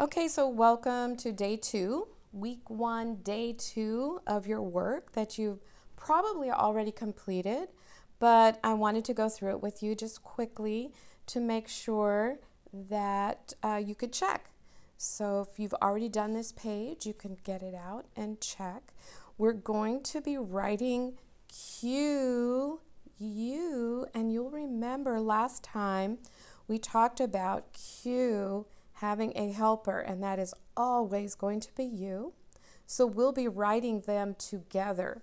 Okay, so welcome to day two, week one, day two of your work that you've probably already completed, but I wanted to go through it with you just quickly to make sure that uh, you could check. So if you've already done this page, you can get it out and check. We're going to be writing Q, U, and you'll remember last time we talked about Q having a helper, and that is always going to be you. So we'll be writing them together.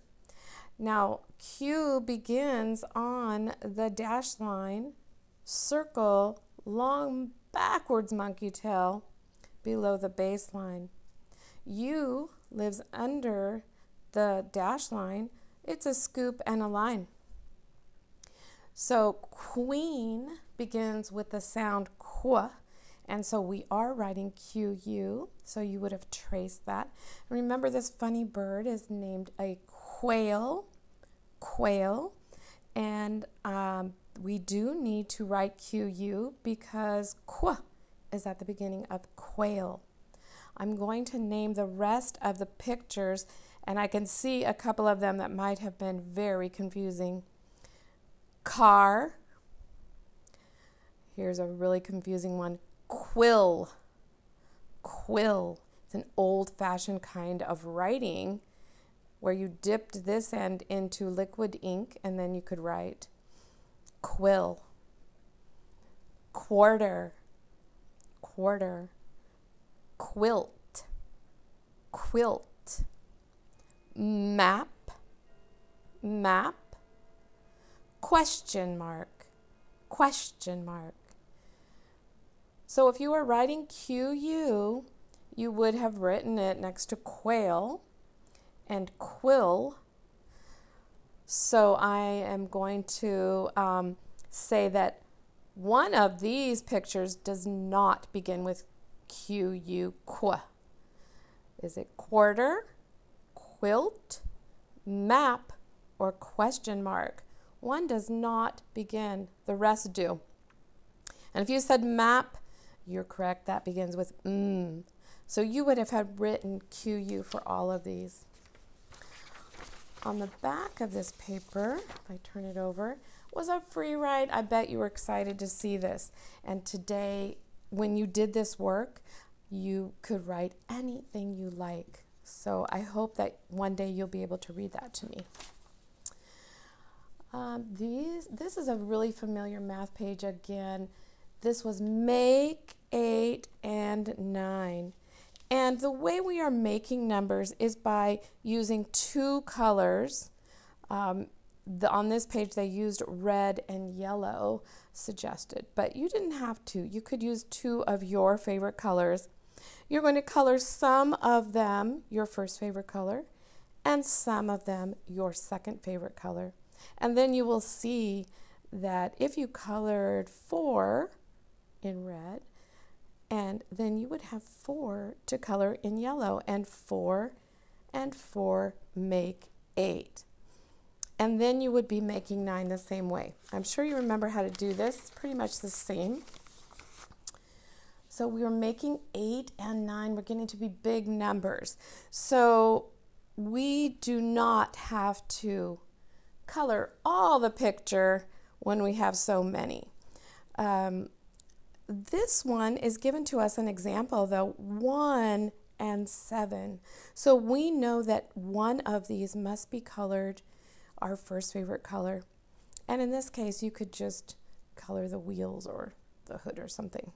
Now, Q begins on the dash line, circle, long backwards monkey tail below the baseline. U lives under the dash line. It's a scoop and a line. So queen begins with the sound qu and so we are writing QU, so you would have traced that. Remember, this funny bird is named a quail, quail, and um, we do need to write QU because qu is at the beginning of quail. I'm going to name the rest of the pictures, and I can see a couple of them that might have been very confusing. Car. Here's a really confusing one quill. Quill. It's an old fashioned kind of writing where you dipped this end into liquid ink and then you could write quill. Quarter. Quarter. Quilt. Quilt. Map. Map. Question mark. Question mark. So if you were writing QU, you would have written it next to quail and quill. So I am going to um, say that one of these pictures does not begin with QU, qu. Is it quarter, quilt, map, or question mark? One does not begin, the rest do. And if you said map, you're correct. That begins with mm. So you would have had written QU for all of these. On the back of this paper, if I turn it over, was a free write. I bet you were excited to see this. And today, when you did this work, you could write anything you like. So I hope that one day you'll be able to read that to me. Um, these, this is a really familiar math page again. This was make 8, and 9. And the way we are making numbers is by using two colors. Um, the, on this page, they used red and yellow suggested, but you didn't have to. You could use two of your favorite colors. You're going to color some of them your first favorite color and some of them your second favorite color. And then you will see that if you colored four in red and then you would have four to color in yellow, and four and four make eight. And then you would be making nine the same way. I'm sure you remember how to do this. Pretty much the same. So we are making eight and nine. We're getting to be big numbers. So we do not have to color all the picture when we have so many. Um, this one is given to us an example though 1 and 7. So we know that one of these must be colored our first favorite color. And in this case, you could just color the wheels or the hood or something.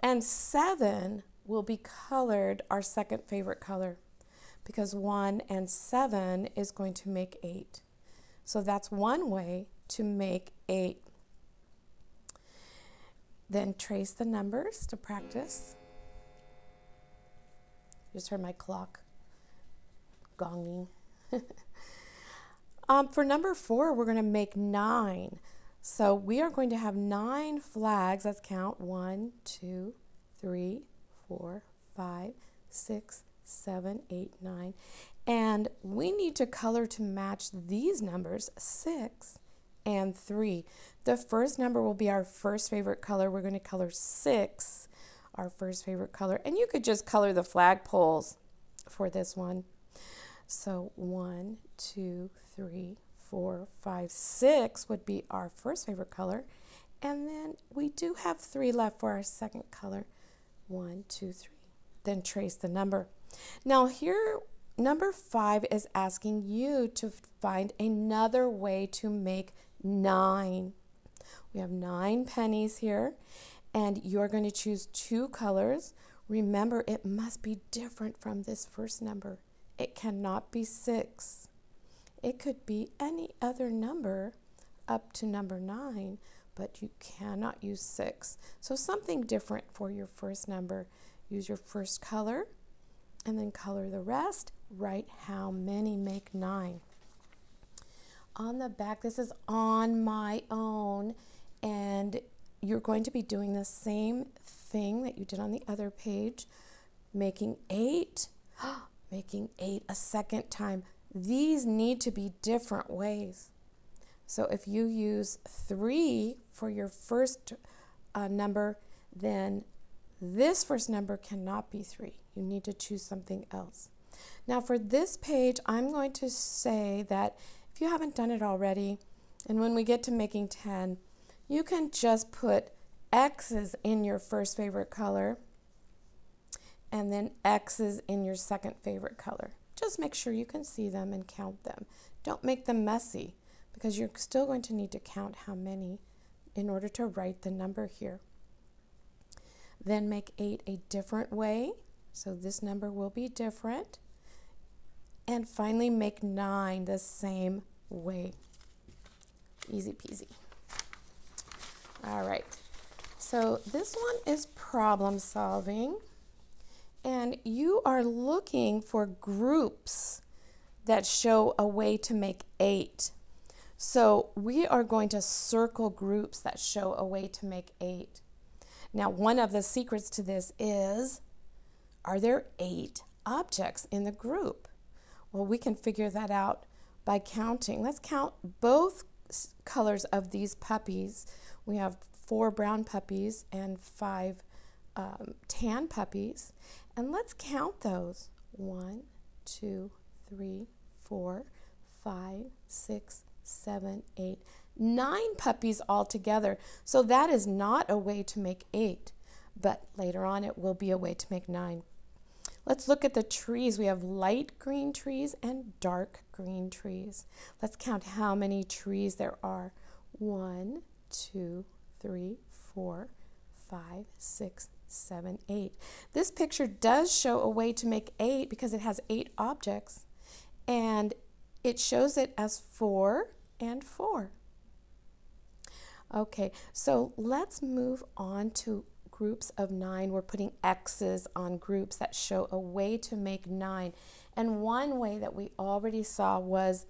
And 7 will be colored our second favorite color because 1 and 7 is going to make 8. So that's one way to make 8 then trace the numbers to practice. Just heard my clock gonging. um, for number four, we're going to make nine. So we are going to have nine flags. Let's count one, two, three, four, five, six, seven, eight, nine. And we need to color to match these numbers six and 3. The first number will be our first favorite color. We're going to color 6 our first favorite color. And you could just color the flagpoles for this one. So one, two, three, four, five, six would be our first favorite color. And then we do have three left for our second color. One, two, three. Then trace the number. Now here, number five is asking you to find another way to make nine. We have nine pennies here, and you're going to choose two colors. Remember, it must be different from this first number. It cannot be six. It could be any other number up to number nine, but you cannot use six. So something different for your first number. Use your first color and then color the rest. Write how many make nine. On the back, this is on my own, and you're going to be doing the same thing that you did on the other page, making eight, making eight a second time. These need to be different ways. So if you use three for your first uh, number, then this first number cannot be three. You need to choose something else. Now for this page, I'm going to say that if you haven't done it already, and when we get to making 10, you can just put X's in your first favorite color and then X's in your second favorite color. Just make sure you can see them and count them. Don't make them messy because you're still going to need to count how many in order to write the number here. Then make 8 a different way. So this number will be different. And finally make 9 the same way. Easy peasy. All right. So this one is problem solving. And you are looking for groups that show a way to make 8. So we are going to circle groups that show a way to make 8. Now, one of the secrets to this is are there eight objects in the group? Well, we can figure that out by counting. Let's count both colors of these puppies. We have four brown puppies and five um, tan puppies. And let's count those. One, two, three, four, five, six, seven, eight, nine puppies altogether. So that is not a way to make eight, but later on it will be a way to make nine. Let's look at the trees. We have light green trees and dark green trees. Let's count how many trees there are. One, two, three, four, five, six, seven, eight. This picture does show a way to make eight because it has eight objects and it shows it as four and four. Okay, so let's move on to groups of nine. We're putting X's on groups that show a way to make nine. And one way that we already saw was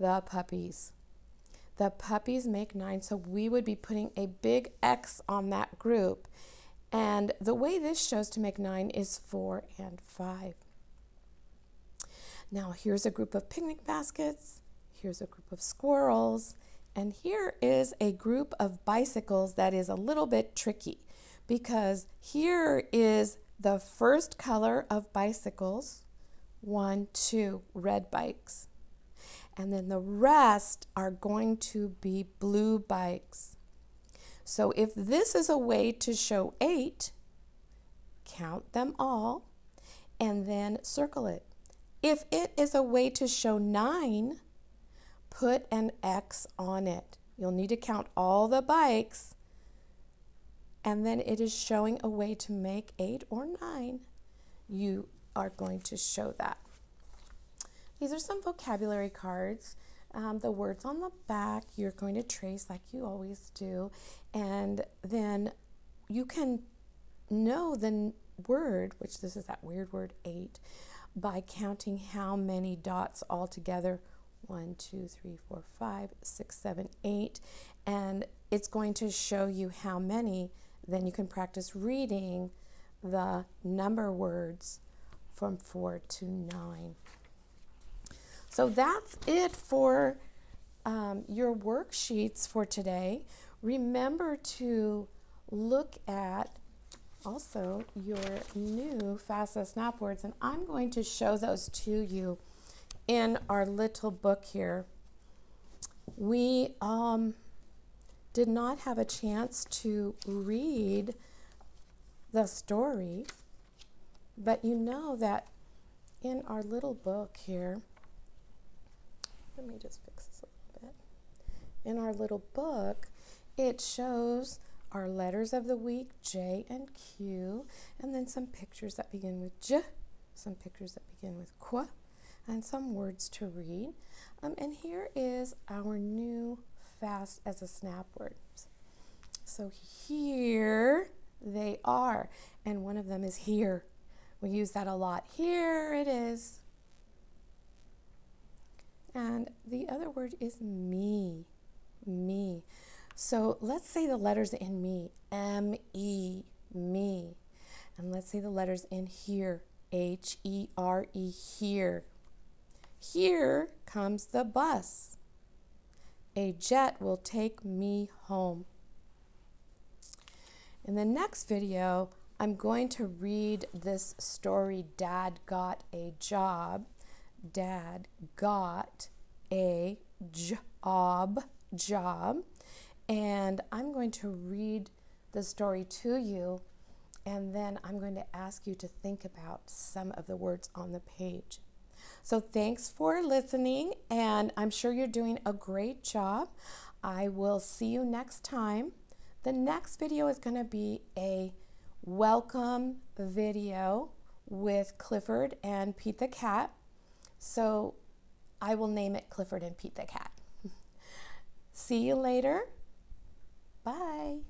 the puppies. The puppies make nine, so we would be putting a big X on that group. And the way this shows to make nine is four and five. Now here's a group of picnic baskets. Here's a group of squirrels. And here is a group of bicycles that is a little bit tricky because here is the first color of bicycles one, two, red bikes. And then the rest are going to be blue bikes. So if this is a way to show eight, count them all and then circle it. If it is a way to show nine, put an X on it. You'll need to count all the bikes and then it is showing a way to make eight or nine. You are going to show that. These are some vocabulary cards. Um, the words on the back you're going to trace like you always do, and then you can know the word, which this is that weird word eight, by counting how many dots altogether one, two, three, four, five, six, seven, eight, and it's going to show you how many. Then you can practice reading the number words from four to nine. So that's it for um, your worksheets for today. Remember to look at also your new fast as a snap words, and I'm going to show those to you in our little book here. We um, did not have a chance to read the story, but you know that in our little book here, let me just fix this a little bit. In our little book, it shows our letters of the week, J and Q, and then some pictures that begin with J, some pictures that begin with Qu, and some words to read. Um, and here is our new fast as a snap word. So here they are, and one of them is here. We use that a lot. Here it is. And the other word is me, me. So let's say the letters in me, M E, me. And let's say the letters in here, H E R E, here. Here comes the bus. A jet will take me home. In the next video, I'm going to read this story, Dad Got a Job. Dad got a job, job. And I'm going to read the story to you, and then I'm going to ask you to think about some of the words on the page. So, thanks for listening, and I'm sure you're doing a great job. I will see you next time. The next video is going to be a welcome video with Clifford and Pete the Cat. So, I will name it Clifford and Pete the Cat. see you later. Bye.